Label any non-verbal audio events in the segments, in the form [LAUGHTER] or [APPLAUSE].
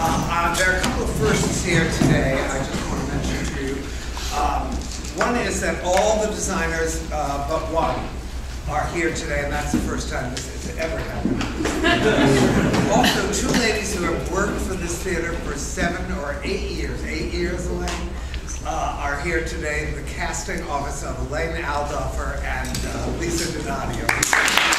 Uh, there are a couple of firsts here today I just want to mention to you. Um, one is that all the designers uh, but one are here today, and that's the first time this has ever happened. [LAUGHS] also, two ladies who have worked for this theater for seven or eight years, eight years, Alaine, uh, are here today. The casting office of Alaine Alldaffer and uh, Lisa Donadio.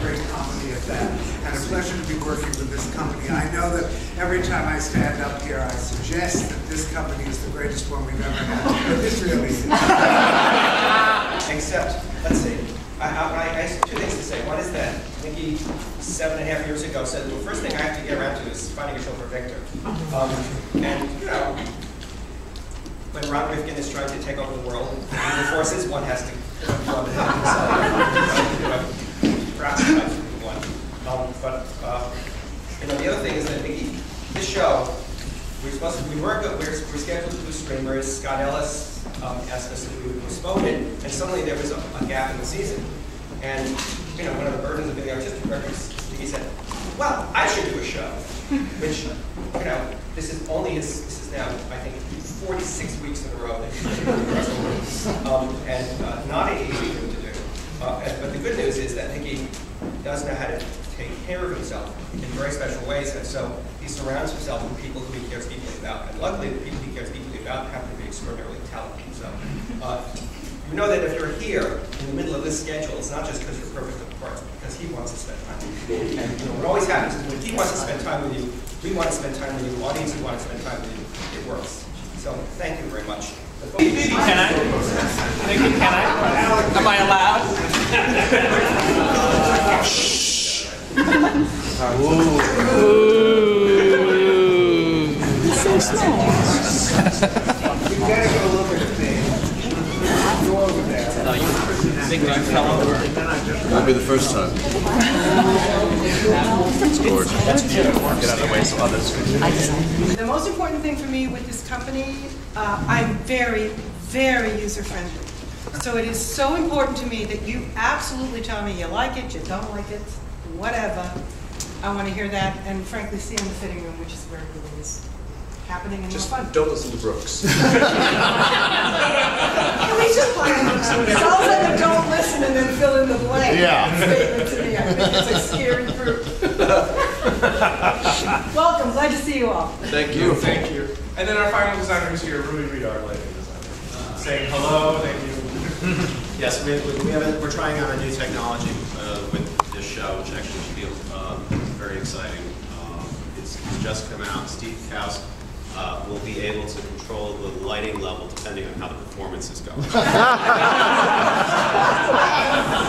Great comedy at that. And a pleasure to be working with this company. I know that every time I stand up here, I suggest that this company is the greatest one we've ever had, but this really is. [LAUGHS] Except, let's see, I, I, I have two things to say. One is that Nikki, seven and a half years ago, said, the first thing I have to get around to is finding a show for Victor. Um, and, you know, when Ron Rifkin is trying to take over the world, the forces, one has to ahead himself. You know, perhaps one. Um, but, uh, you know, the other thing is that Nikki, this show, we're supposed to, we were, go- we're, we're scheduled to do streamers. Scott Ellis um, asked us if we would postpone it, and suddenly there was a, a gap in the season. And, you know, one of the burdens of being artistic directors, he said, well, I should do a show. Which, you know, this is only his, this is now, I think, 46 weeks in a row um, And uh, not an easy thing to do. Uh, and- News is that Nicky does know how to take care of himself in very special ways, and so he surrounds himself with people who he cares deeply about. And luckily, the people he cares deeply about happen to be extraordinarily talented. So uh, you know that if you're here in the middle of this schedule, it's not just because you're perfect at the parts, because he wants to spend time with you. And you know, what always happens is when he wants to spend time with you, we want to spend time with you, the audience who want to spend time with you, it works. So thank you very much. Can I? Can I? Am I allowed? Think you fell over? That'll be the first time. It's gorgeous. Get out of the way so others can. The most important thing for me with this company, uh, I'm very, very user-friendly. So it is so important to me that you absolutely tell me you like it, you don't like it, whatever. I want to hear that, and frankly, see in the fitting room, which is where it really is happening and more Just fun. don't listen to Brooks. [LAUGHS] Can we just like, it sounds like a don't listen and then fill in the blank Yeah. statement to me. I think it's a scary group. Welcome, glad to see you all. Thank you. Thank you. And then our final designer is here, Rui Rita, our lighting designer. Saying hello, thank you. [LAUGHS] Yes, we, we we have, a- we're trying out a new technology uh, with this show, which actually should be uh, very exciting. Um, It's it's just come out. Steve Kaus uh, will be able to control the lighting level depending on how the performance is going. See how that